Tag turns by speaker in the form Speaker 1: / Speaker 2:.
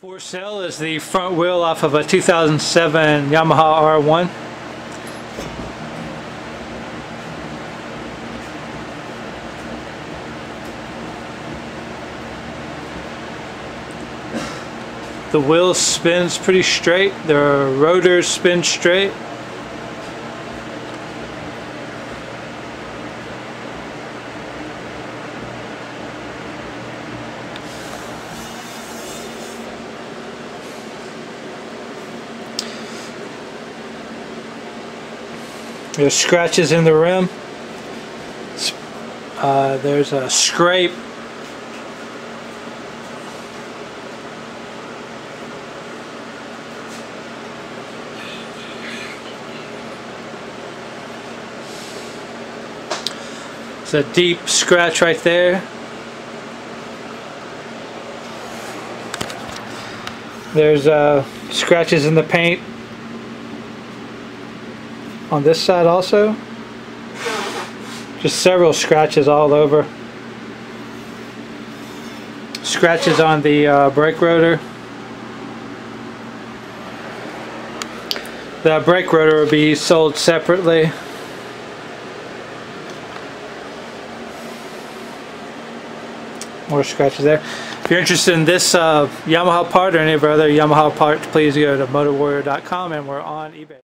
Speaker 1: For sale is the front wheel off of a 2007 Yamaha R1. The wheel spins pretty straight, the rotors spin straight. There's scratches in the rim. Uh, there's a scrape. It's a deep scratch right there. There's uh, scratches in the paint on this side also. Just several scratches all over. Scratches on the uh, brake rotor. The brake rotor will be sold separately. More scratches there. If you're interested in this uh, Yamaha part or any of our other Yamaha parts, please go to motowarrior.com and we're on eBay.